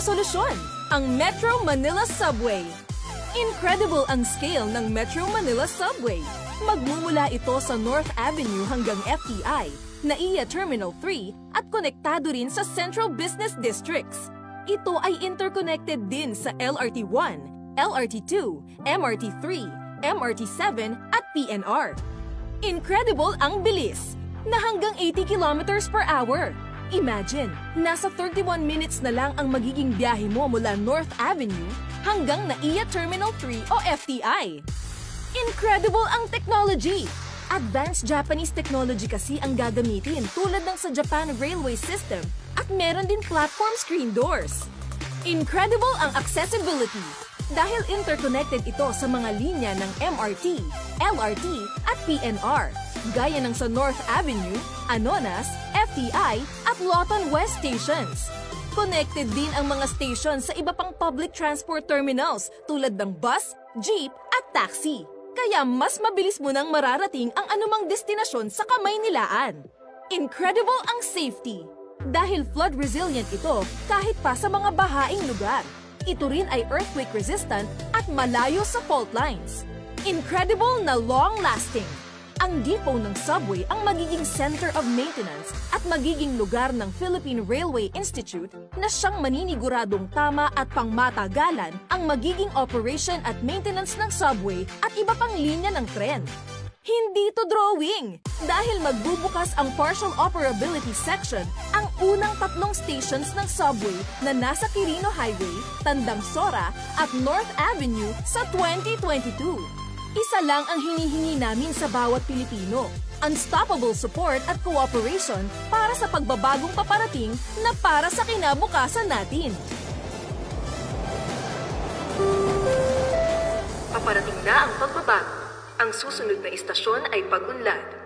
na solusyon, ang Metro Manila Subway. Incredible ang scale ng Metro Manila Subway. Magmumula ito sa North Avenue hanggang FEI, NAIA Terminal 3 at konektado rin sa Central Business Districts. Ito ay interconnected din sa LRT1, LRT2, MRT3, MRT7 at PNR. Incredible ang bilis na hanggang 80 kilometers per hour. Imagine, nasa 31 minutes na lang ang magiging biyahe mo mula North Avenue hanggang NAIA Terminal 3 o FTI. Incredible ang technology! Advanced Japanese technology kasi ang gagamitin tulad ng sa Japan Railway System at meron din platform screen doors. Incredible ang accessibility dahil interconnected ito sa mga linya ng MRT, LRT at PNR, gaya ng sa North Avenue, Anonas, FTI at Lawton West stations. Connected din ang mga station sa iba pang public transport terminals tulad ng bus, jeep at taxi. Kaya mas mabilis mo nang mararating ang anumang destinasyon sa kamay nilaan. Incredible ang safety dahil flood resilient ito kahit pa sa mga bahaing lugar. Ito rin ay earthquake resistant at malayo sa fault lines. Incredible na long-lasting. Ang depot ng subway ang magiging center of maintenance at magiging lugar ng Philippine Railway Institute na siyang maniniguradong tama at pangmatagalan ang magiging operation at maintenance ng subway at iba pang linya ng tren. Hindi to drawing! Dahil magbubukas ang partial operability section ang unang tatlong stations ng subway na nasa Quirino Highway, Tandang Sora at North Avenue sa 2022. Isa lang ang hinihingi namin sa bawat Pilipino. Unstoppable support at cooperation para sa pagbabagong paparating na para sa kinabukasan natin. Paparating na ang pagbabago. Ang susunod na istasyon ay pag-unlad.